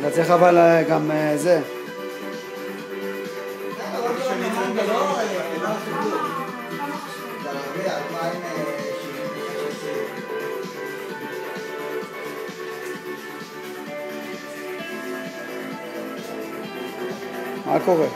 אתה צריך אבל אה, גם אה, זה. מה קורה?